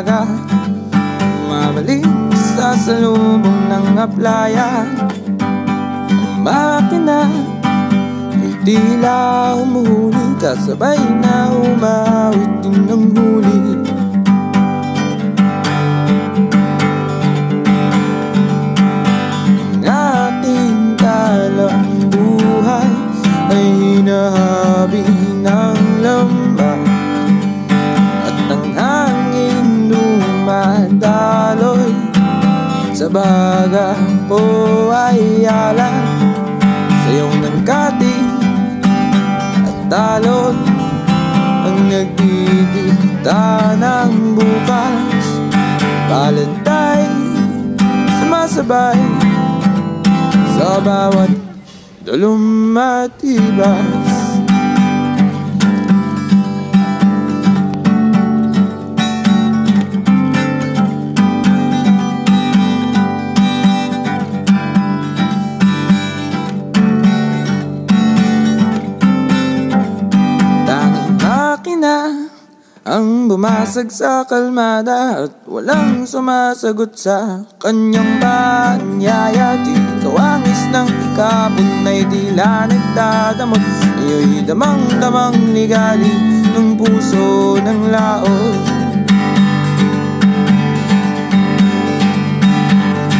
umaga. Mabalik sa salubong ng aplaya. Umapi na Ay tila humuhuli Kasabay na umawit din ng huli. Baga ko ay alam Sayaw ng kating at talon Ang nagdidikta ng bukas. Palad tayo sumasabay Sa bawat dulum bumasag sa kalmada At walang sumasagot sa kanyang paanyaya Di kawangis ng kapon na'y tila nagdadamot. Iyo'y damang-damang ligali ng puso ng laot.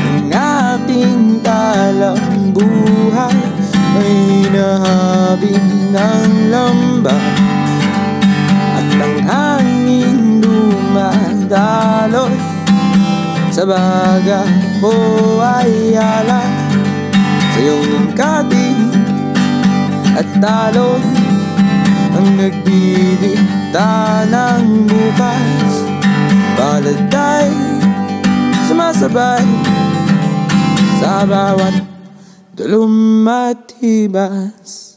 Ang ating talang buhay ay nahabi ng lamba Sa baga ko ay ala Sayaw ng kating at talon Ang nagdidikta ng bukas. Palad tayo sumasabay Sa bawat dulum at hibas